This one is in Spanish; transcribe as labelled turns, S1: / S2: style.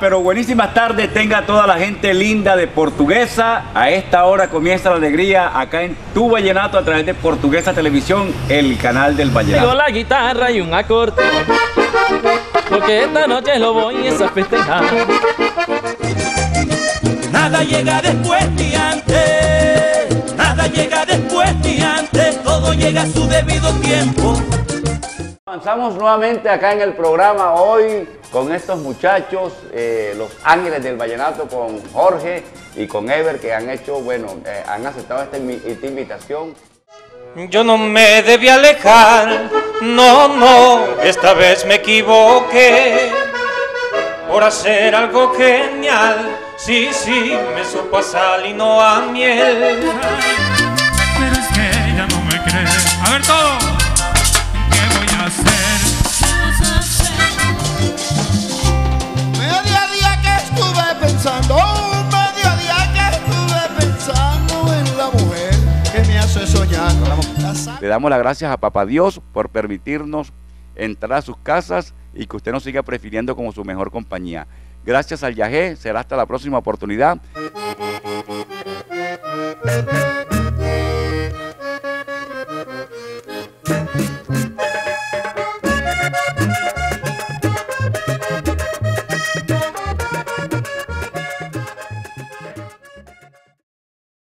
S1: Pero buenísimas tardes tenga toda la gente linda de Portuguesa. A esta hora comienza la alegría acá en Tu Vallenato a través de Portuguesa Televisión, el canal del
S2: Tengo
S1: Vallenato.
S2: la guitarra y un acorde Porque esta noche lo voy a festejar
S3: Nada llega después ni antes, nada llega después ni antes, todo llega a su debido tiempo.
S1: Avanzamos nuevamente acá en el programa hoy con estos muchachos, eh, los ángeles del vallenato, con Jorge y con Ever, que han hecho, bueno, eh, han aceptado esta, invi- esta invitación.
S4: Yo no me debí alejar, no, no, esta vez me equivoqué por hacer algo genial. Sí, sí, me supo sal y no a miel.
S1: Le damos las gracias a Papá Dios por permitirnos entrar a sus casas y que usted nos siga prefiriendo como su mejor compañía. Gracias al Yajé, será hasta la próxima oportunidad.